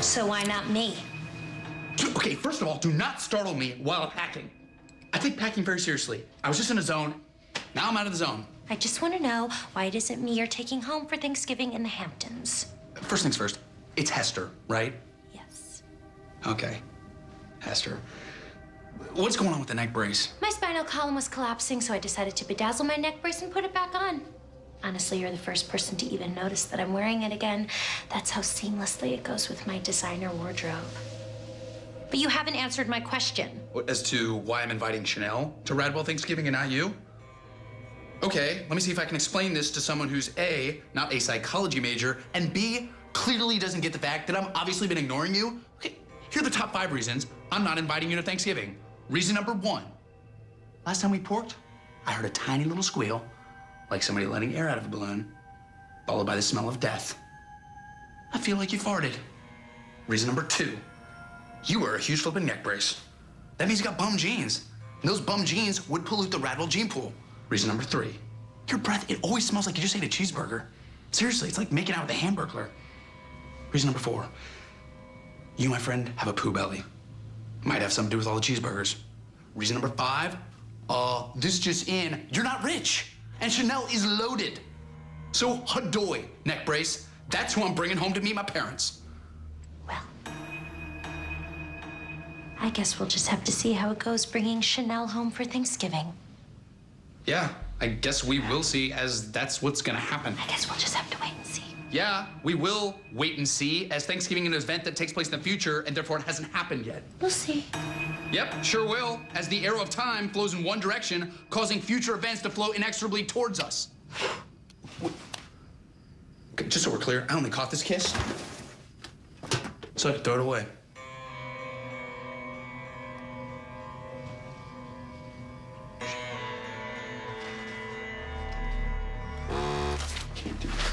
So why not me? Okay, first of all, do not startle me while packing. I take packing very seriously. I was just in a zone. Now I'm out of the zone. I just want to know why it isn't me you're taking home for Thanksgiving in the Hamptons. First things first, it's Hester, right? Yes. Okay. Hester. What's going on with the neck brace? My spinal column was collapsing, so I decided to bedazzle my neck brace and put it back on. Honestly, you're the first person to even notice that I'm wearing it again. That's how seamlessly it goes with my designer wardrobe. But you haven't answered my question. As to why I'm inviting Chanel to Radwell Thanksgiving and not you? Okay, let me see if I can explain this to someone who's A, not a psychology major, and B, clearly doesn't get the fact that I've obviously been ignoring you. Okay, here are the top five reasons I'm not inviting you to Thanksgiving. Reason number one last time we porked, I heard a tiny little squeal, like somebody letting air out of a balloon, followed by the smell of death. I feel like you farted. Reason number two you wear a huge flipping neck brace. That means you got bum genes. And those bum genes would pollute the Radwell gene pool. Reason number three your breath, it always smells like you just ate a cheeseburger. Seriously, it's like making out with a hamburglar. Reason number four you, my friend, have a poo belly. Might have something to do with all the cheeseburgers. Reason number five, uh, this just in, you're not rich. And Chanel is loaded. So, Hadoy, neck brace, that's who I'm bringing home to meet my parents. Well, I guess we'll just have to see how it goes bringing Chanel home for Thanksgiving. Yeah, I guess we will see, as that's what's gonna happen. I guess we'll just have to wait. Yeah, we will wait and see, as Thanksgiving is an event that takes place in the future, and therefore it hasn't happened yet. We'll see. Yep, sure will, as the arrow of time flows in one direction, causing future events to flow inexorably towards us. Okay, just so we're clear, I only caught this kiss. So I throw it away. Can't do that.